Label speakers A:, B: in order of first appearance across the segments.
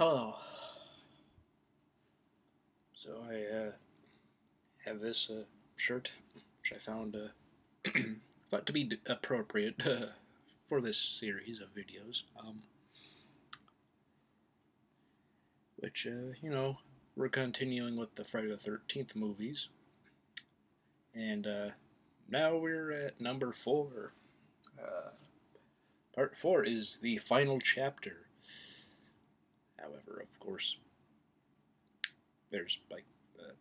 A: Hello. So I uh, have this uh, shirt, which I found uh, thought to be appropriate for this series of videos. Um, which, uh, you know, we're continuing with the Friday the 13th movies. And uh, now we're at number four. Uh, part four is the final chapter. However, of course, there's like uh,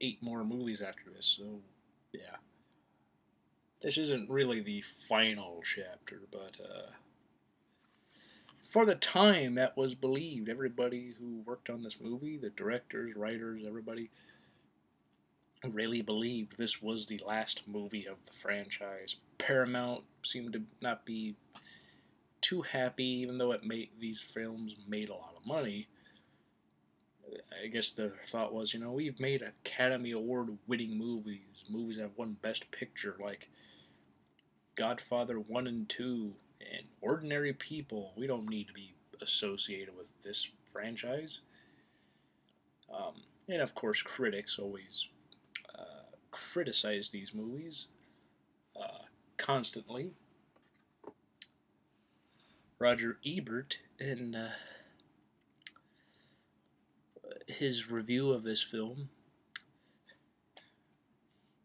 A: eight more movies after this, so yeah. This isn't really the final chapter, but uh, for the time that was believed, everybody who worked on this movie, the directors, writers, everybody, really believed this was the last movie of the franchise. Paramount seemed to not be too happy, even though it made these films made a lot of money. I guess the thought was, you know, we've made Academy Award winning movies, movies that have won Best Picture, like Godfather 1 and 2, and Ordinary People. We don't need to be associated with this franchise. Um, and of course, critics always uh, criticize these movies uh, constantly. Roger Ebert, in uh, his review of this film,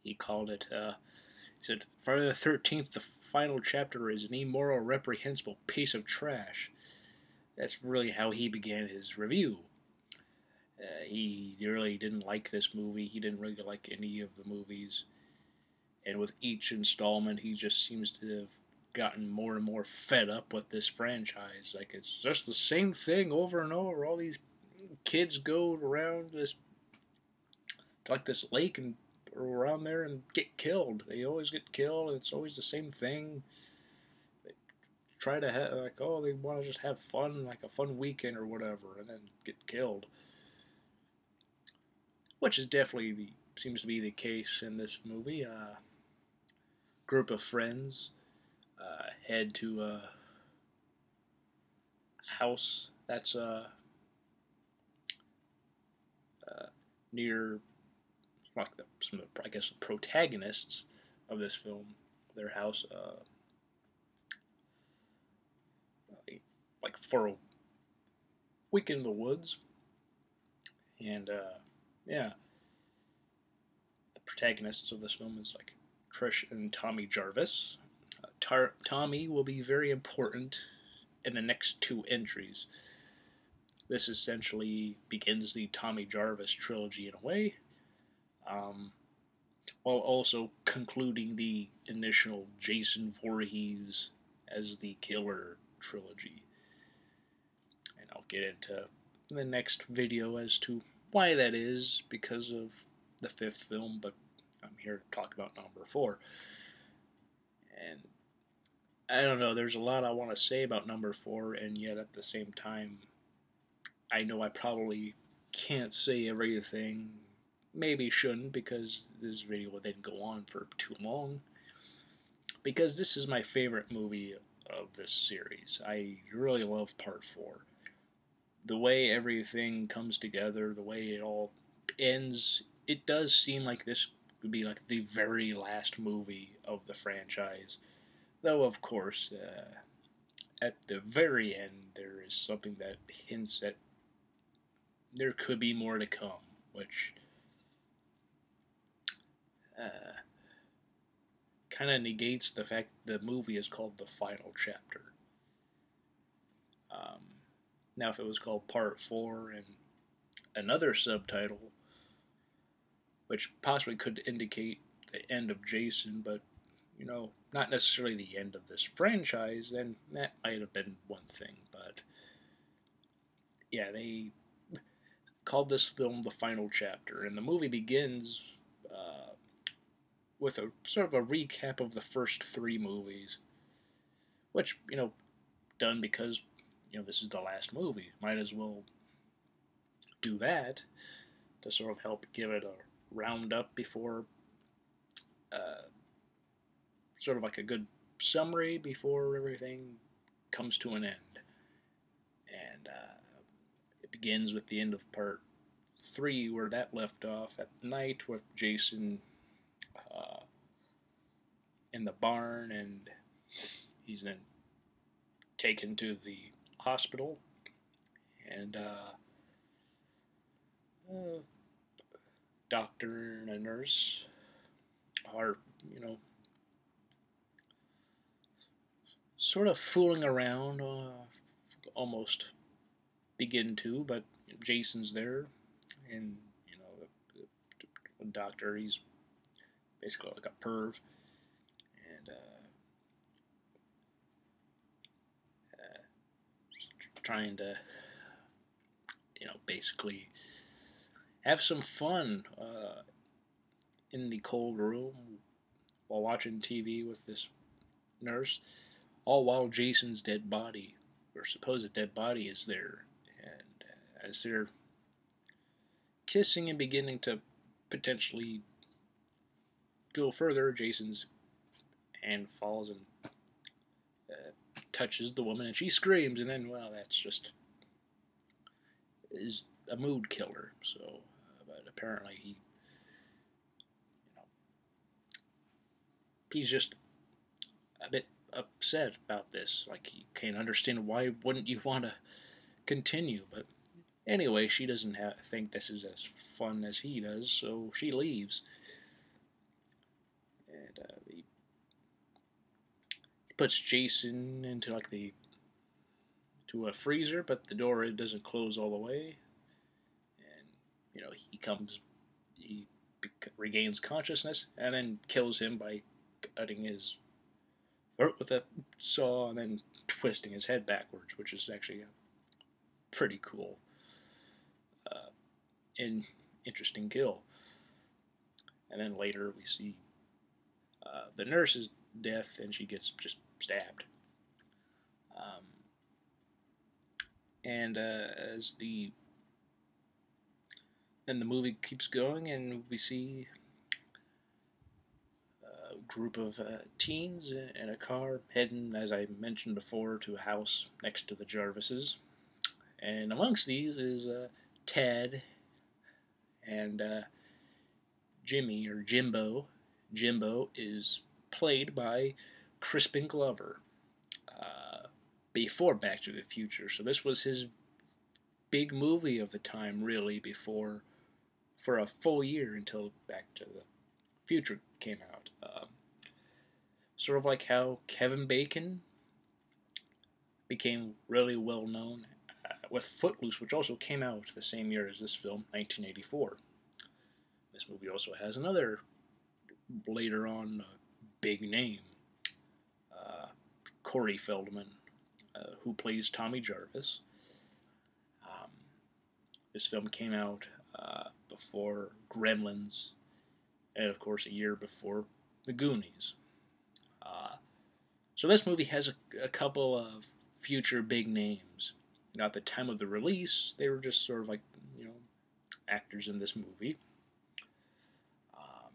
A: he called it, uh, he said, Friday the 13th, the final chapter is an immoral, reprehensible piece of trash. That's really how he began his review. Uh, he really didn't like this movie. He didn't really like any of the movies. And with each installment, he just seems to have gotten more and more fed up with this franchise. Like it's just the same thing over and over. All these kids go around this like this lake and around there and get killed. They always get killed. It's always the same thing. They try to have like oh they want to just have fun like a fun weekend or whatever and then get killed. Which is definitely the seems to be the case in this movie. Uh, group of friends uh, head to a house that's uh, uh, near like the, some of the, I guess the protagonists of this film. Their house, uh, like for a week in the woods, and uh, yeah, the protagonists of this film is like Trish and Tommy Jarvis. Tar- Tommy will be very important in the next two entries. This essentially begins the Tommy Jarvis trilogy in a way, um, while also concluding the initial Jason Voorhees as the killer trilogy. And I'll get into the next video as to why that is because of the fifth film, but I'm here to talk about number four. And I don't know, there's a lot I want to say about number four, and yet at the same time, I know I probably can't say everything. Maybe shouldn't because this video then go on for too long. Because this is my favorite movie of this series. I really love part four. The way everything comes together, the way it all ends, it does seem like this would be like the very last movie of the franchise. Though, of course, uh, at the very end, there is something that hints at there could be more to come, which uh, kind of negates the fact the movie is called the final chapter. Um, now, if it was called Part 4 and another subtitle, which possibly could indicate the end of Jason, but you know, not necessarily the end of this franchise, then that might have been one thing. But yeah, they called this film the final chapter, and the movie begins uh, with a sort of a recap of the first three movies, which you know, done because you know this is the last movie. Might as well do that to sort of help give it a roundup before, uh, sort of like a good summary before everything comes to an end. And uh, it begins with the end of part three, where that left off at night with Jason uh, in the barn, and he's then taken to the hospital, and uh, uh, doctor and a nurse are, you know, sort of fooling around, uh, almost begin to, but Jason's there, and you know, the, the doctor, he's basically like a perv, and uh, uh, trying to, you know, basically have some fun uh, in the cold room while watching TV with this nurse, all while Jason's dead body, or supposed dead body, is there. And as they're kissing and beginning to potentially go further, Jason's hand falls and uh, touches the woman, and she screams, and then, well, that's just is a mood killer. So, uh, but apparently he, you know, he's just upset about this. Like he can't understand why wouldn't you want to continue, but anyway, she doesn't have, think this is as fun as he does, so she leaves. And uh, he puts Jason into like the to a freezer, but the door it doesn't close all the way. And you know he comes, he regains consciousness, and then kills him by cutting his with a saw and then twisting his head backwards, which is actually a pretty cool uh, and interesting kill. And then later we see uh, the nurse's death, and she gets just stabbed. Um, and uh, as the then the movie keeps going, and we see group of uh, teens in a car heading, as I mentioned before, to a house next to the Jarvises. And amongst these is uh, Ted and uh, Jimmy or Jimbo. Jimbo is played by Crispin Glover uh, before Back to the Future. So this was his big movie of the time, really, before for a full year until Back to the Future came out. Um, sort of like how Kevin Bacon became really well known uh, with Footloose, which also came out the same year as this film, 1984. This movie also has another later on uh, big name, uh, Corey Feldman, uh, who plays Tommy Jarvis. Um, this film came out uh, before Gremlins, and of course a year before The Goonies. So this movie has a, a couple of future big names. You know, at the time of the release, they were just sort of like, you know, actors in this movie. Um,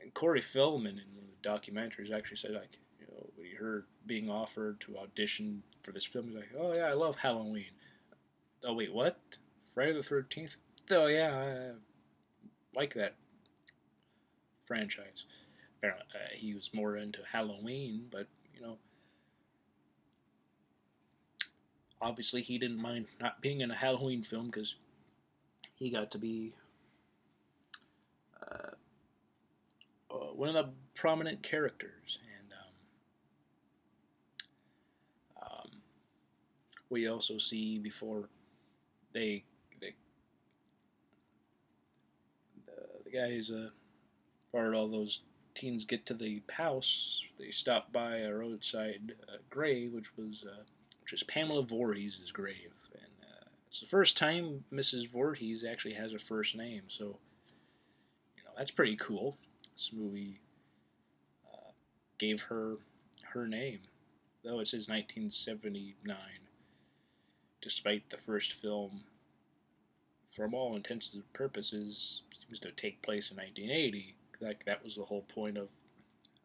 A: and Corey Feldman in one of the documentaries actually said, like, you know, when he heard being offered to audition for this film, he's like, oh yeah, I love Halloween. Oh wait, what? Friday the 13th? Oh yeah, I like that franchise. Apparently, uh, he was more into Halloween, but, you know, obviously he didn't mind not being in a Halloween film because he got to be uh, uh, one of the prominent characters, and um, um, we also see before they the, guys uh, all those teens get to the house, they stop by a roadside uh, grave, which was uh, which is Pamela Voorhees' grave. And uh, it's the first time Mrs. Voorhees actually has a first name, so you know that's pretty cool. This movie uh, gave her her name, though it says 1979. Despite the first film, from all intents and purposes, seems to take place in 1980. Like that was the whole point of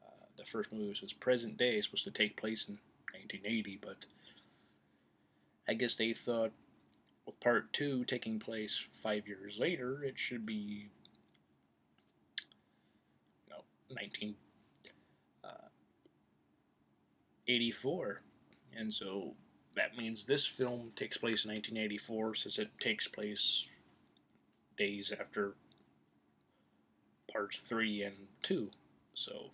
A: uh, the first movie was present day, supposed to take place in 1980, but I guess they thought with part two taking place five years later, it should be you know 1984, uh, and so that means this film takes place in 1984 since it takes place days after parts three and two. So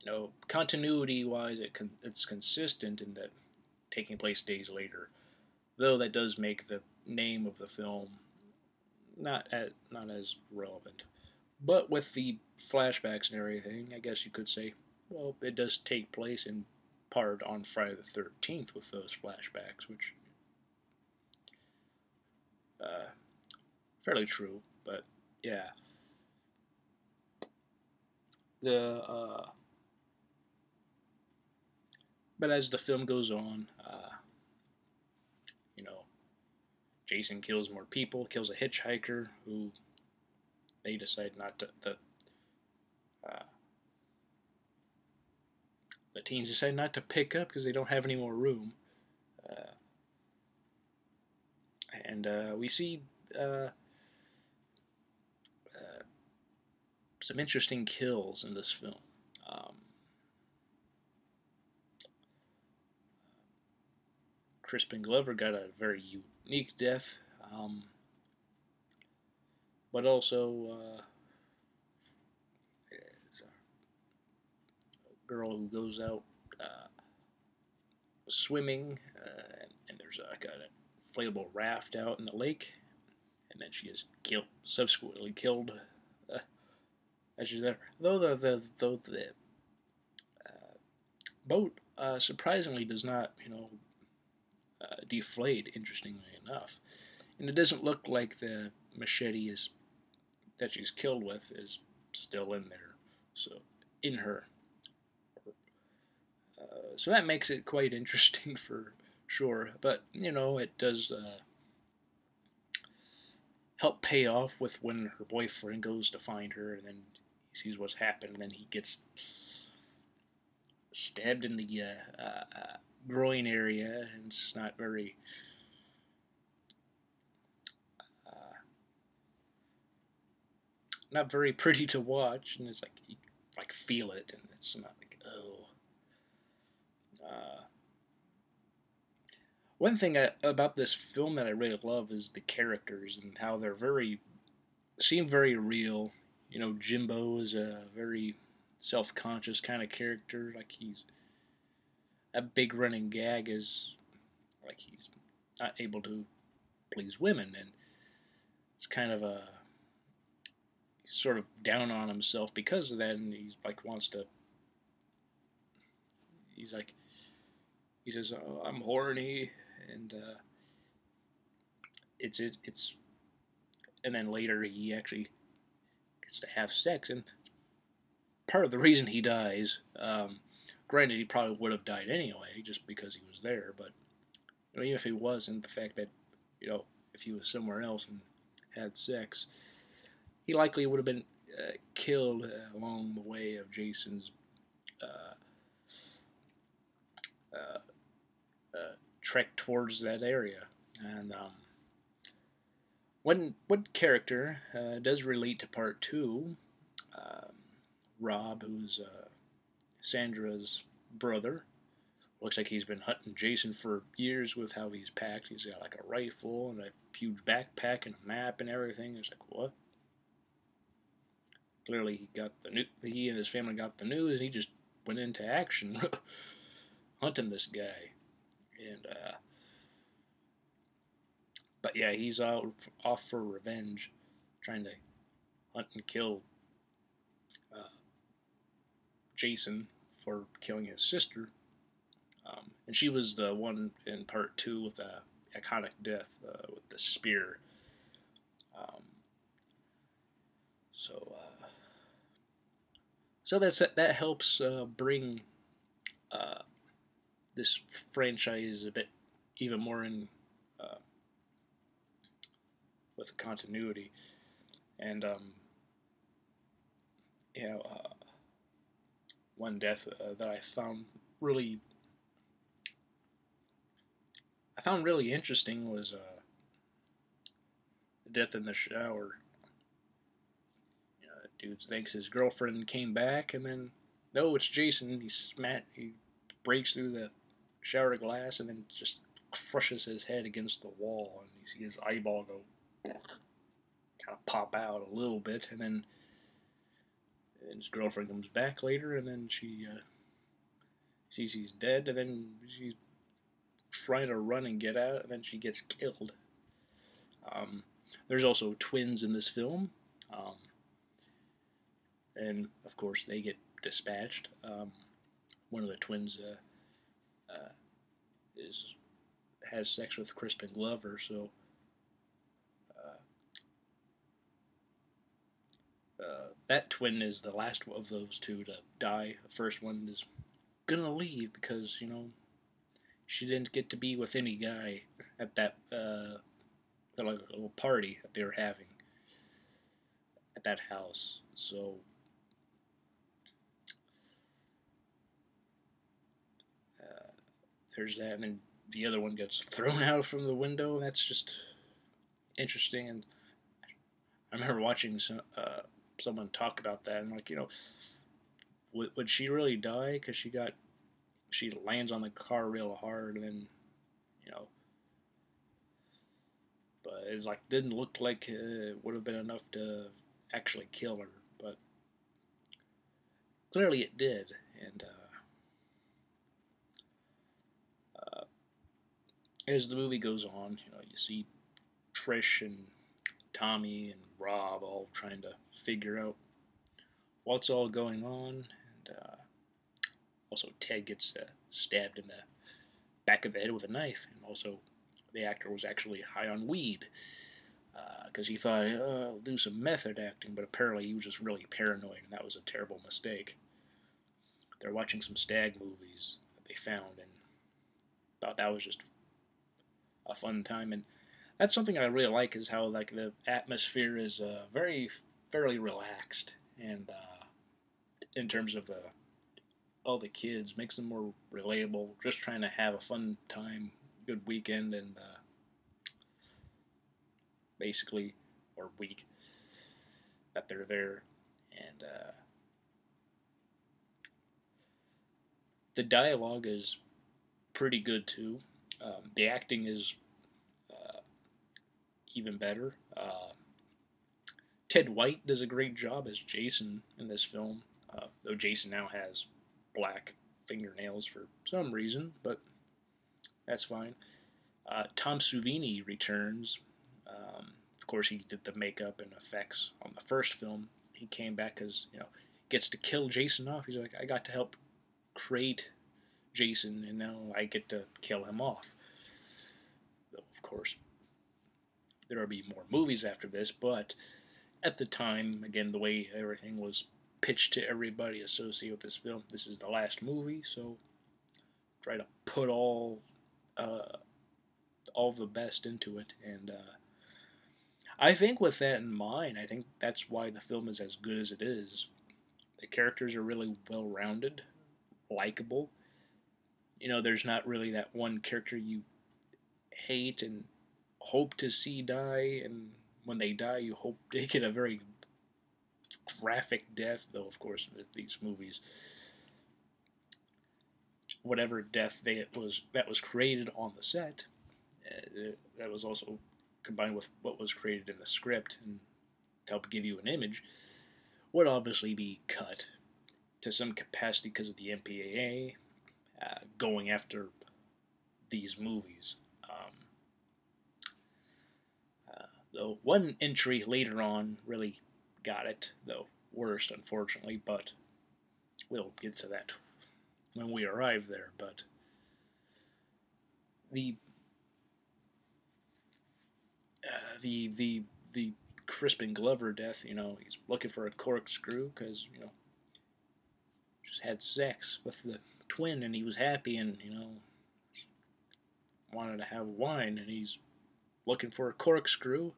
A: you know, continuity wise, it con- it's consistent in that taking place days later. Though that does make the name of the film not as, not as relevant. But with the flashbacks and everything, I guess you could say, well, it does take place in part on Friday the 13th with those flashbacks, which uh, fairly true. But yeah, the uh, but as the film goes on, uh, you know, Jason kills more people, kills a hitchhiker who they decide not to. The, uh, the teens decide not to pick up because they don't have any more room. Uh, and uh, we see uh, some interesting kills in this film. Um, Crispin Glover got a very unique death, um, but also uh, a girl who goes out uh, swimming, uh, and, there's a, like an inflatable raft out in the lake, and then she is killed, subsequently killed as she's there. Though the the though the uh, boat uh, surprisingly does not, you know, uh, deflate, interestingly enough. And it doesn't look like the machete is that she's killed with is still in there. So, in her. Uh, so that makes it quite interesting for sure. But, you know, it does uh, help pay off with when her boyfriend goes to find her and then he sees what's happened and then he gets stabbed in the uh, uh, uh groin area, and it's not very. Uh, not very pretty to watch, and it's like you like feel it, and it's not like oh. Uh, one thing I, about this film that I really love is the characters and how they're very seem very real. You know, Jimbo is a very self-conscious kind of character. Like he's a big running gag is like he's not able to please women, and it's kind of a sort of down on himself because of that, and he's like wants to. He's like, he says, oh, "I'm horny," and uh, it's it, it's, and then later he actually gets to have sex, and part of the reason he dies. Um, Granted, he probably would have died anyway, just because he was there. But you know, even if he wasn't, the fact that you know, if he was somewhere else and had sex, he likely would have been uh, killed uh, along the way of Jason's uh, uh, uh trek towards that area. And um, one one character uh, does relate to part two. Um, Rob, who's Sandra's brother. Looks like he's been hunting Jason for years with how he's packed. He's got like a rifle and a huge backpack and a map and everything. It's like, what? Clearly, he got the new. He and his family got the news, and he just went into action, hunting this guy. And uh, but yeah, he's out off for revenge, trying to hunt and kill uh, Jason for killing his sister. Um, and she was the one in part two with the iconic death uh, with the spear. Um, so, uh, so that's that helps uh, bring uh, this franchise a bit even more in with continuity, and um, you know uh, one death uh, that I found really I found really interesting was uh, the death in the shower. Know, dude thinks his girlfriend came back, and then no, it's Jason. He smat, he breaks through the shower glass, and then just crushes his head against the wall, and you see his eyeball go kind of pop out a little bit, and then and his girlfriend comes back later, and then she uh, sees he's dead, and then she's trying to run and get out, and then she gets killed. Um, there's also twins in this film, um, and of course they get dispatched. Um, one of the twins uh, uh, is has sex with Crispin Glover, so Uh, that twin is the last of those two to die. The first one is gonna leave because you know she didn't get to be with any guy at that uh, little party that they were having at that house. So uh, there's that, and then the other one gets thrown out from the window. That's just interesting, and I remember watching some. Uh, someone talk about that and like you know would, would she really die? Because she got she lands on the car real hard and then you know. But it like didn't look like it would have been enough to actually kill her but clearly it did and uh, uh, as the movie goes on you know you see Trish and Tommy and Rob all trying to figure out what's all going on. And uh, also, Ted gets uh, stabbed in the back of the head with a knife. And also, the actor was actually high on weed because uh, he thought, oh, I'll do some method acting, but apparently he was just really paranoid, and that was a terrible mistake. They're watching some stag movies that they found and thought that was just a fun time. And that's something I really like is how like the atmosphere is uh, very fairly relaxed and uh, in terms of uh, all the kids makes them more relatable. Just trying to have a fun time, good weekend, and uh, basically or week that they're there and. Uh, the dialogue is pretty good too. Um, the acting is even better. Uh, Ted White does a great job as Jason in this film, uh, though Jason now has black fingernails for some reason, but that's fine. Uh, Tom Savini returns. Um, of course, he did the makeup and effects on the first film. He came back because you know gets to kill Jason off. He's like, I got to help create Jason, and now I get to kill him off. Of course, there will be more movies after this, but at the time, again, the way everything was pitched to everybody associated with this film, this is the last movie, so try to put all uh, all the best into it, and uh, I think with that in mind, I think that's why the film is as good as it is. The characters are really well rounded, likable. You know, there's not really that one character you hate and hope to see die, and when they die, you hope they get a very graphic death. Though, of course, with these movies, whatever death they was that was created on the set, uh, that was also combined with what was created in the script and to help give you an image, would obviously be cut to some capacity because of the MPAA uh, going after these movies. Though one entry later on really got it, though worst, unfortunately, but we'll get to that when we arrive there. But the uh, the the the Crispin Glover death, you know, he's looking for a corkscrew because you know just had sex with the twin and he was happy and you know wanted to have wine and he's looking for a corkscrew.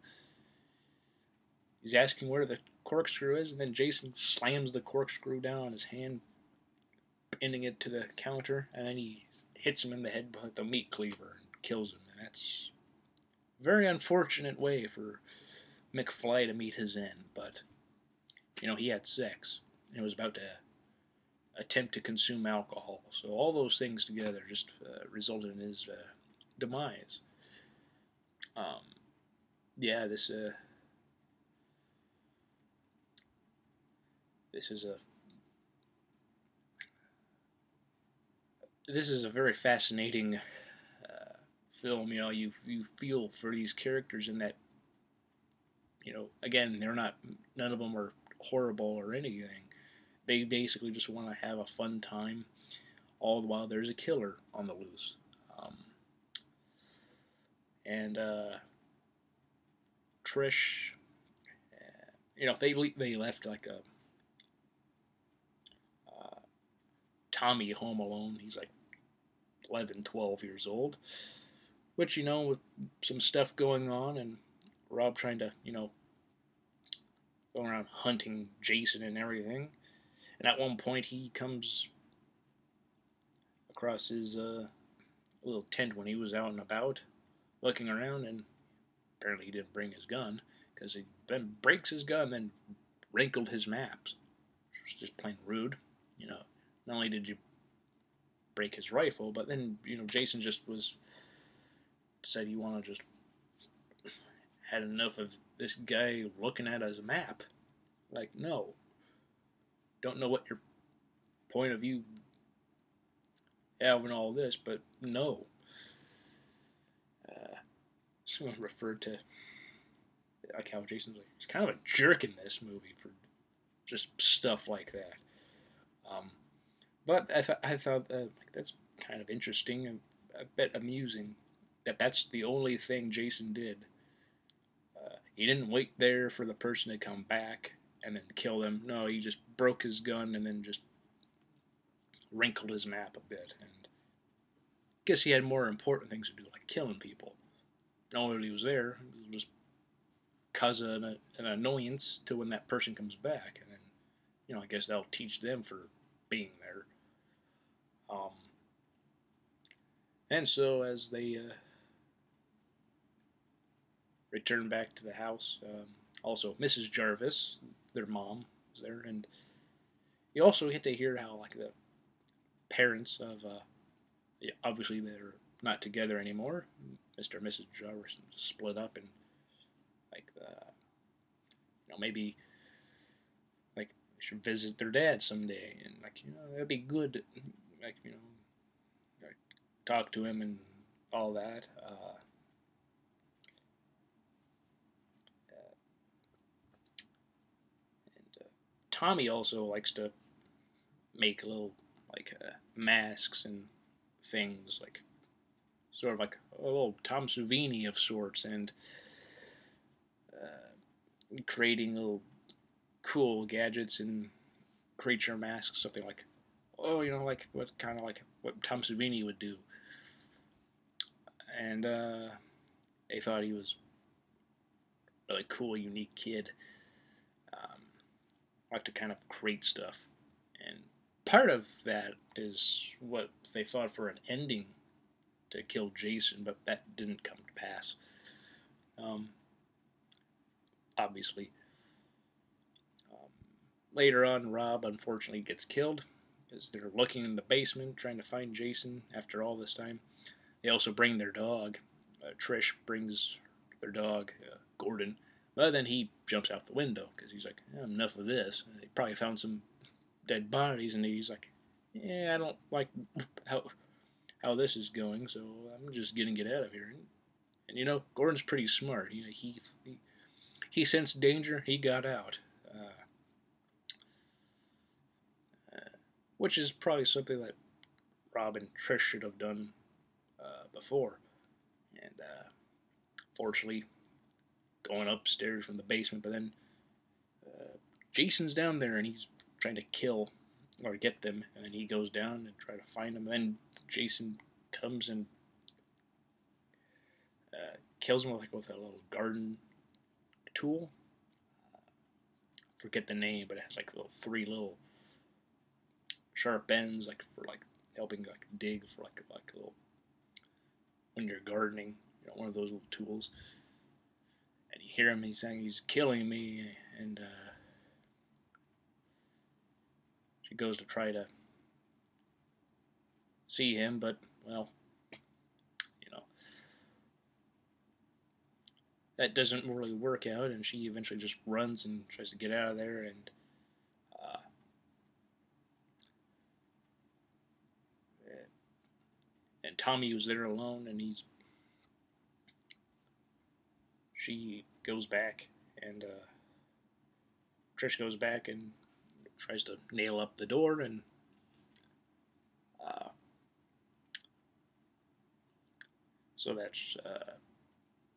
A: He's asking where the corkscrew is, and then Jason slams the corkscrew down on his hand, pinning it to the counter, and then he hits him in the head with the meat cleaver and kills him. And that's a very unfortunate way for McFly to meet his end. But you know, he had sex and was about to attempt to consume alcohol. So all those things together just uh, resulted in his uh, demise. Um, yeah, this uh, this is a this is a very fascinating uh, film. You know, you you feel for these characters in that. You know, again, they're not. None of them are horrible or anything. They basically just want to have a fun time, all the while there's a killer on the loose. And uh, Trish, uh, you know, they they left like a uh, Tommy home alone. He's like 11, 12 years old, which you know, with some stuff going on, and Rob trying to, you know, go around hunting Jason and everything. And at one point, he comes across his uh, little tent when he was out and about, looking around, and apparently he didn't bring his gun because he then breaks his gun, then wrinkled his maps. It was just plain rude, you know. Not only did you break his rifle, but then you know Jason just was said you want to just had enough of this guy looking at his map. Like, no. Don't know what your point of view have in all this, but no. Uh, someone referred to like how Jason's like he's kind of a jerk in this movie for just stuff like that. Um, but I, th- I thought uh, that's kind of interesting and a bit amusing that that's the only thing Jason did. Uh, he didn't wait there for the person to come back and then kill them. No, he just broke his gun and then just wrinkled his map a bit. And guess he had more important things to do, like killing people. Not only he was there, he was cause an, an annoyance to when that person comes back. And then, you know, I guess that'll teach them for being there. Um, and so as they uh, return back to the house, um, also Mrs. Jarvis, their mom, is there, and you also get to hear how like the parents of uh, obviously they're not together anymore. Mr. and Mrs. Jarvis split up and like the you know maybe like they should visit their dad someday and like you know that'd be good like you know like, talk to him and all that. Uh, and uh, Tommy also likes to make little like uh, masks and things like sort of like a little Tom Savini of sorts and uh, creating little cool gadgets and creature masks, something like oh, you know, like what kind of like what Tom Savini would do. And uh, they thought he was a really cool, unique kid. Um, like to kind of create stuff, part of that is what they thought for an ending to kill Jason, but that didn't come to pass. Um, obviously. Um, later on, Rob unfortunately gets killed as they're looking in the basement trying to find Jason after all this time. They also bring their dog. Uh, Trish brings their dog, uh, Gordon, but then he jumps out the window because he's like, enough of this. They probably found some dead bodies, and he's like, yeah, I don't like how how this is going, so I'm just gonna get out of here. And, and you know, Gordon's pretty smart. You know, he he, he sensed danger, he got out. which is probably something that Rob and Trish should have done uh, before. And uh, fortunately, going upstairs from the basement, but then uh, Jason's down there and he's trying to kill or get them, and then he goes down and try to find them. Then Jason comes and uh, kills him with like with a little garden tool. forget the name, but it has like little three little sharp ends, like for like helping like dig for like like a little when you're gardening, you know, one of those little tools. And you hear him, he's saying he's killing me, and uh, she goes to try to see him, but, well, you know, that doesn't really work out, and she eventually just runs and tries to get out of there, and uh, and Tommy was there alone, and he's she goes back, and uh, Trish goes back and tries to nail up the door, and uh, so that uh,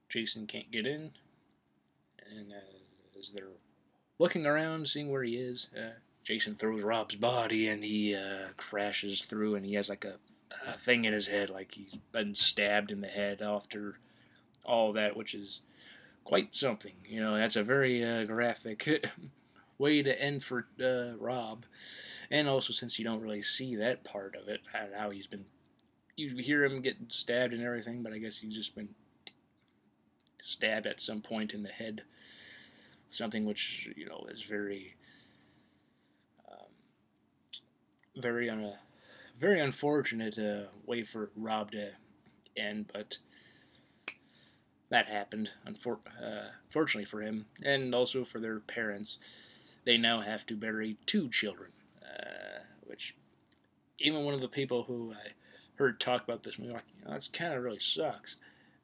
A: Jason can't get in. And uh, as they're looking around, seeing where he is, uh, Jason throws Rob's body, and he uh, crashes through, and he has like a, a thing in his head, like he's been stabbed in the head after all that, which is quite something. You know, that's a very uh, graphic way to end for uh, Rob. And also, since you don't really see that part of it, how he's been. You hear him get stabbed and everything, but I guess he's just been stabbed at some point in the head. Something which, you know, is very. Um, very on a very unfortunate uh, way for Rob to end, but that happened, unfor- uh, for him, and also for their parents. They now have to bury two children, uh, which even one of the people who I heard talk about this movie, like, you know, that's kind of really sucks.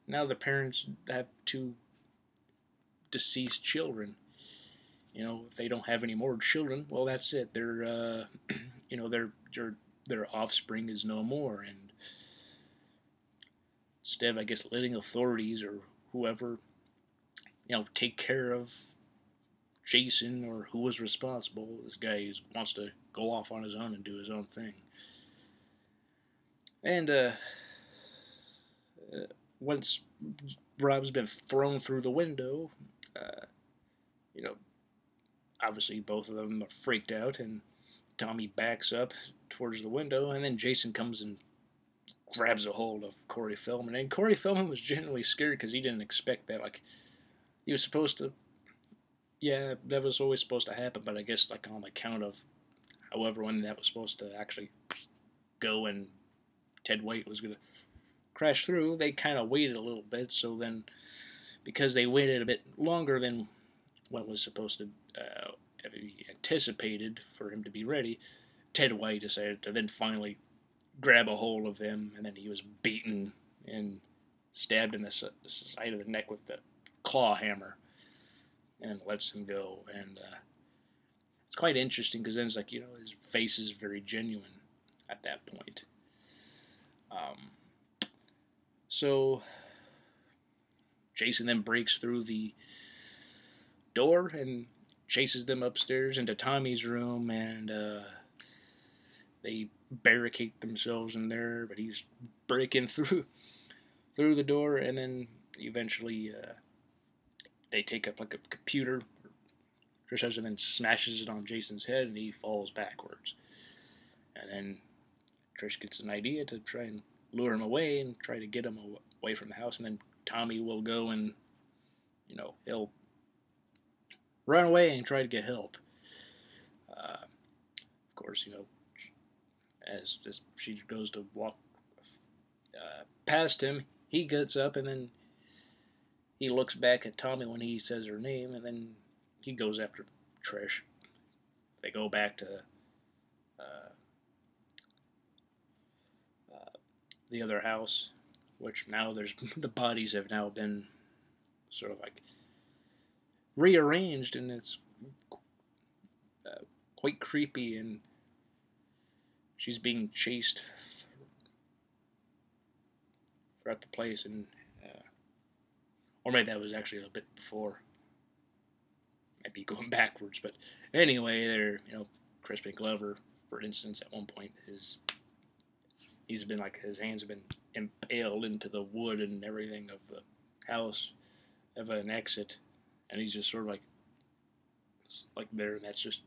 A: Now the parents have two deceased children. You know, if they don't have any more children, well, that's it. Their, uh, you know, their their their offspring is no more, and instead of, I guess, letting authorities or whoever, you know, take care of Jason or who was responsible. This guy wants to go off on his own and do his own thing. And uh, uh, once Rob's been thrown through the window, uh, you know, obviously both of them are freaked out, and Tommy backs up towards the window, and then Jason comes and grabs a hold of Corey Feldman. And Corey Feldman was genuinely scared because he didn't expect that. Like, he was supposed to, yeah, that was always supposed to happen, but I guess, like, on account of however when that was supposed to actually go and Ted White was going to crash through, they kind of waited a little bit. So then, because they waited a bit longer than what was supposed to uh, be anticipated for him to be ready, Ted White decided to then finally grab a hold of him, and then he was beaten and stabbed in the side of the neck with the claw hammer, and lets him go. And uh, it's quite interesting because then it's like you know his face is very genuine at that point. Um, so Jason then breaks through the door and chases them upstairs into Tommy's room, and uh, they barricade themselves in there, but he's breaking through through the door, and then eventually uh, they take up like a computer. Trish has and then smashes it on Jason's head, and he falls backwards. And then Trish gets an idea to try and lure him away and try to get him away from the house, and then Tommy will go and, you know, he'll run away and try to get help. Uh, of course, you know, as, as she goes to walk uh, past him, he gets up and then he looks back at Tommy when he says her name, and then he goes after Trish. They go back to uh, uh, the other house, which now there's the bodies have now been sort of like rearranged, and it's uh, quite creepy and she's being chased throughout the place, and or maybe that was actually a bit before. Might be going backwards, but anyway, there, you know, Crispin Glover, for instance, at one point, his he's been like his hands have been impaled into the wood and everything of the house of an exit, and he's just sort of like like there, and that's just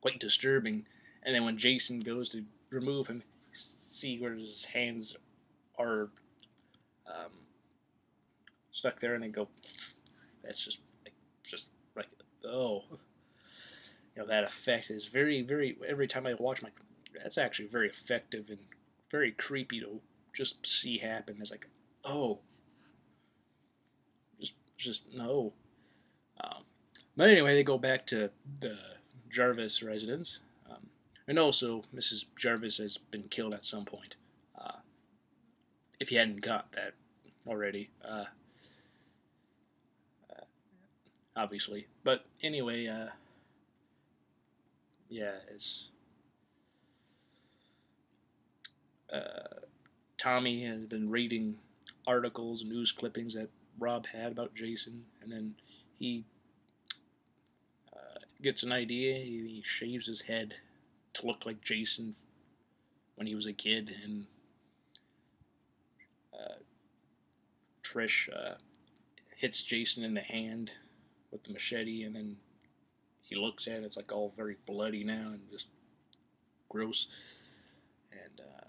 A: quite disturbing. And then when Jason goes to remove him, see where his hands are um, stuck there, and they go, that's just like, just like oh, you know that effect is very very. Every time I watch, my that's actually very effective and very creepy to just see happen. It's like oh, just just no. Um, but anyway, they go back to the Jarvis residence, um, and also Mrs. Jarvis has been killed at some point. Uh, if you hadn't got that already. Uh, obviously. But anyway, uh, yeah, it's. Uh, Tommy has been reading articles, news clippings that Rob had about Jason, and then he uh, gets an idea. He, he shaves his head to look like Jason when he was a kid, and uh, Trish uh, hits Jason in the hand with the machete, and then he looks at it. It's like all very bloody now and just gross. And uh,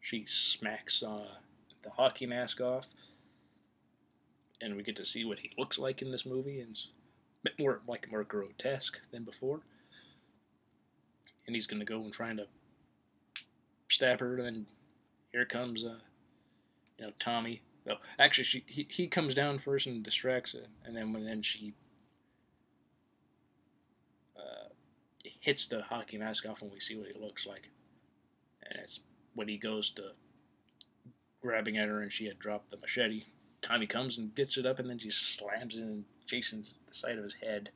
A: she smacks uh, the hockey mask off, and we get to see what he looks like in this movie, and it's a bit more like more grotesque than before. And he's gonna go and trying to stab her, and then here comes uh, you know Tommy no, actually, she he, he comes down first and distracts it, and then when then she uh, hits the hockey mask off, and we see what he looks like. And it's when he goes to grabbing at her, and she had dropped the machete. Tommy comes and gets it up, and then she slams it in Jason's the side of his head,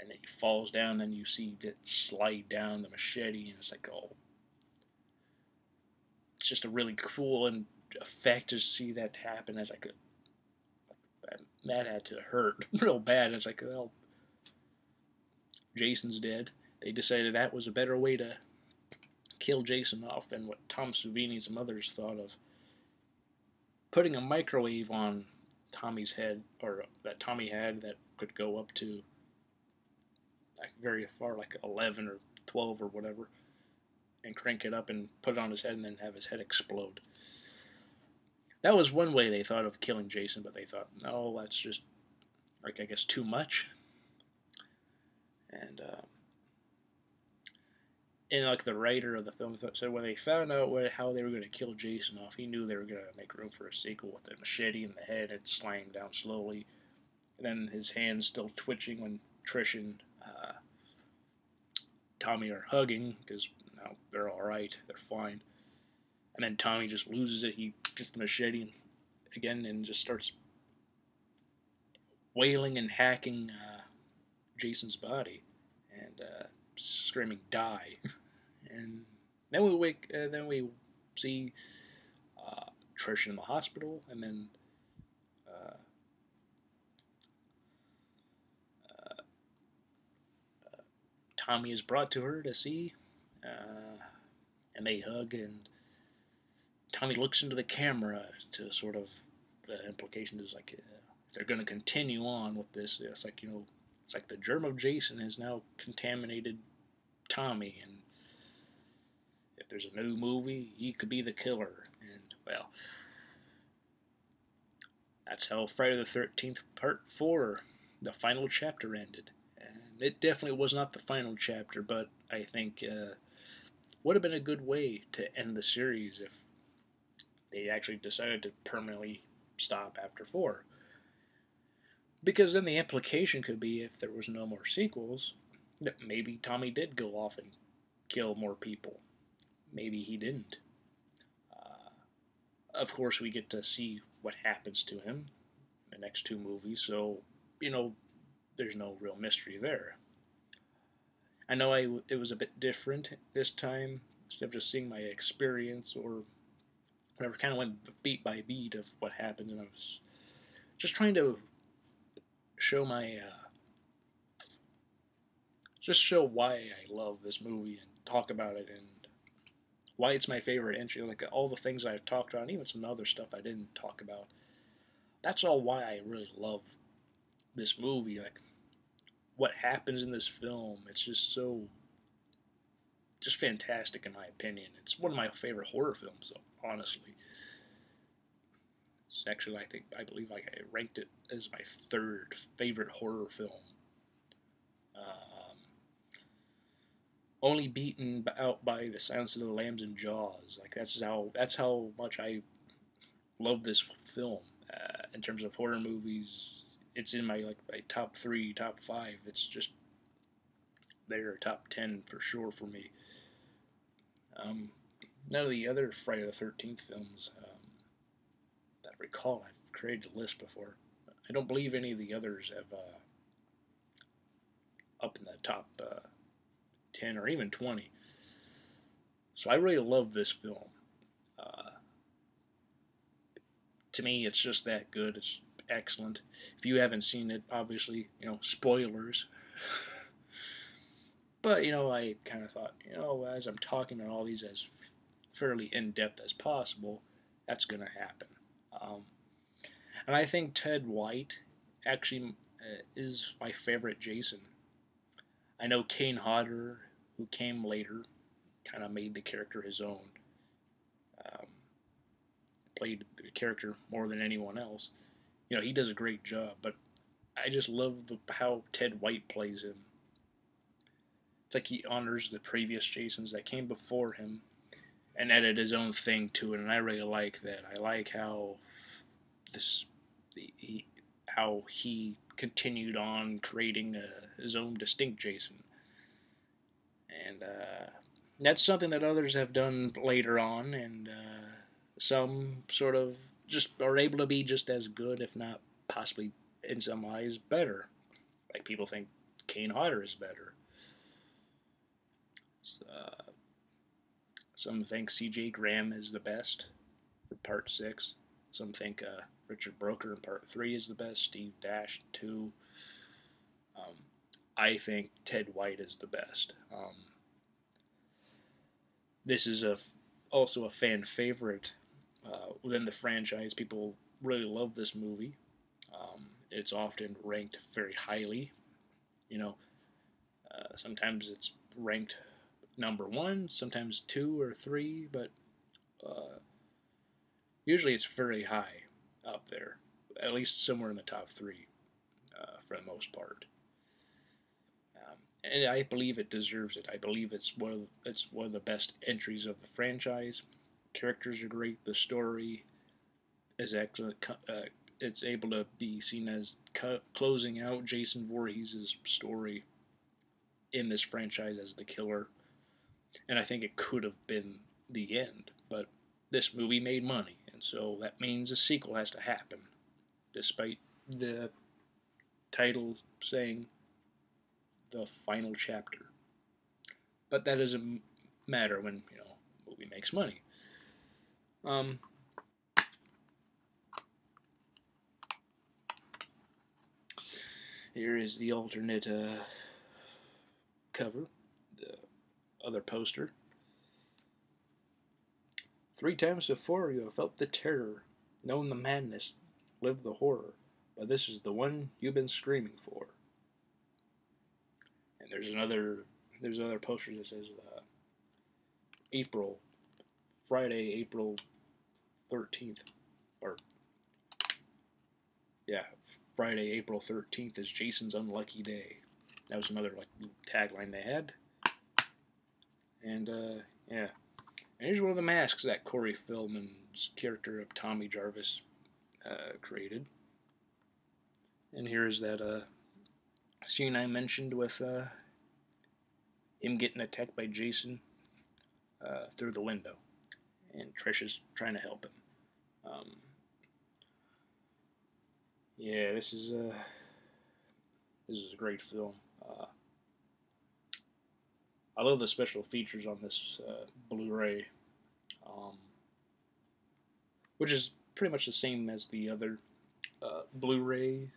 A: and then he falls down. Then you see it slide down the machete, and it's like oh, it's just a really cool and effect to see that happen. As like, a, that had to hurt real bad. It's like, well, Jason's dead. They decided that was a better way to kill Jason off than what Tom Savini's mothers thought of. Putting a microwave on Tommy's head, or that Tommy had, that could go up to like very far, like 11 or 12 or whatever, and crank it up and put it on his head and then have his head explode. That was one way they thought of killing Jason, but they thought, no, that's just, like, I guess, too much. And, uh, and like the writer of the film said, when they found out what, how they were going to kill Jason off, he knew they were going to make room for a sequel with a machete in the head and sliding down slowly, and then his hands still twitching when Trish and uh, Tommy are hugging because now they're all right, they're fine. And then Tommy just loses it. He the machete again and just starts wailing and hacking uh, Jason's body and uh, screaming "die!" and then we wake. Uh, then we see uh, Trish in the hospital, and then. Uh, uh, Tommy is brought to her to see, and they hug and Tommy looks into the camera to sort of the implication is like uh, if they're going to continue on with this, it's like you know, it's like the germ of Jason has now contaminated Tommy, and if there's a new movie, he could be the killer, and well, that's how Friday the Thirteenth Part Four, the final chapter ended, and it definitely was not the final chapter, but I think. Uh, would have been a good way to end the series if they actually decided to permanently stop after four. Because then the implication could be if there was no more sequels, that maybe Tommy did go off and kill more people. Maybe he didn't. Uh, of course, we get to see what happens to him in the next two movies, so, you know, there's no real mystery there. I know I, it was a bit different this time, instead of just seeing my experience or whatever, kind of went beat by beat of what happened, and I was just trying to show my, uh, just show why I love this movie and talk about it and why it's my favorite entry. Like all the things I've talked about, even some other stuff I didn't talk about. That's all why I really love this movie. Like what happens in this film, it's just so just fantastic in my opinion. It's one of my favorite horror films, though, honestly. It's actually, I think, I believe like I ranked it as my third favorite horror film. Um, only beaten out by The Silence of the Lambs and Jaws. Like that's how that's how much I love this film. Uh, in terms of horror movies, it's in my like my top three, top five. It's just there, top ten for sure for me. Um, none of the other Friday the Thirteenth films um, that I recall I've created a list before. I don't believe any of the others have uh, up in the top uh, ten or even twenty. So I really love this film. Uh, to me, it's just that good. It's excellent. If you haven't seen it, obviously, you know, spoilers. but, you know, I kind of thought, you know, as I'm talking on all these as fairly in depth as possible, that's going to happen. Um, and I think Ted White actually uh, is my favorite Jason. I know Kane Hodder, who came later, kind of made the character his own. Um, played the character more than anyone else. You know, he does a great job, but I just love the, how Ted White plays him. It's like he honors the previous Jasons that came before him and added his own thing to it, and I really like that. I like how this, he, how he continued on creating a, his own distinct Jason, and uh, that's something that others have done later on, and. Uh, some sort of just are able to be just as good, if not possibly in some eyes better. Like people think Kane Hodder is better. Uh, some think C.J. Graham is the best for Part Six. Some think uh, Richard Brooker in Part Three is the best. Steve Dash two. Um, I think Ted White is the best. Um, this is a also a fan favorite uh, within the franchise. People really love this movie. Um, it's often ranked very highly. You know, uh, sometimes it's ranked number one, sometimes two or three, but uh, usually it's very high up there, at least somewhere in the top three uh, for the most part. Um, and I believe it deserves it. I believe it's one of it's one of the best entries of the franchise characters are great. The story is excellent. Uh, it's able to be seen as closing out Jason Voorhees' story in this franchise as the killer. And I think it could have been the end, but this movie made money, and so that means a sequel has to happen, despite the title saying the final chapter. But that doesn't matter when, you know, movie makes money. Um, here is the alternate uh, cover, the other poster. Three times before you have felt the terror, known the madness, lived the horror, but this is the one you've been screaming for. And there's another, there's another poster that says uh, April Friday, April 13th. Or, yeah, Friday, April 13th is Jason's Unlucky Day. That was another like tagline they had. And, uh, yeah. And here's one of the masks that Corey Feldman's character of Tommy Jarvis uh, created. And here's that uh, scene I mentioned with uh, him getting attacked by Jason uh, through the window and Trish is trying to help him. Um, yeah, this is a this is a great film. I love the special features on this uh, Blu-ray, um, which is pretty much the same as the other uh, Blu-ray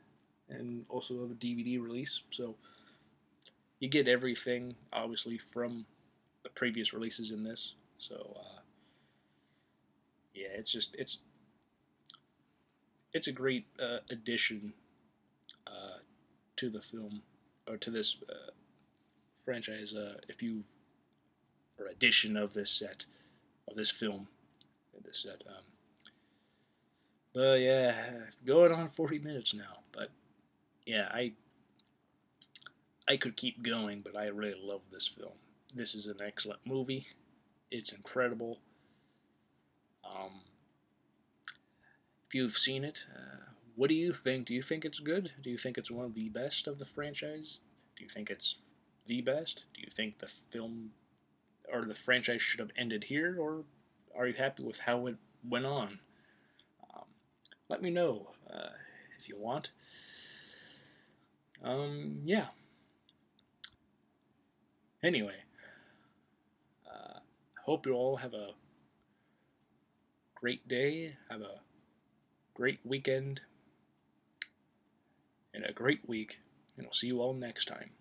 A: and also the DVD release. So you get everything, obviously, from the previous releases in this. So uh, yeah, it's just it's it's a great uh, addition uh, to the film or to this uh, franchise. Uh, if you or edition of this set of this film, this set. Um, But yeah, going on 40 minutes now. But yeah, I I could keep going, but I really love this film. This is an excellent movie. It's incredible. Um, if you've seen it, uh, what do you think? Do you think it's good? Do you think it's one of the best of the franchise? Do you think it's the best? Do you think the film or the franchise should have ended here, or are you happy with how it went on? Um, let me know uh, if you want. Um, yeah. Anyway, uh, hope you all have a great day, have a great weekend, and a great week, and I'll see you all next time.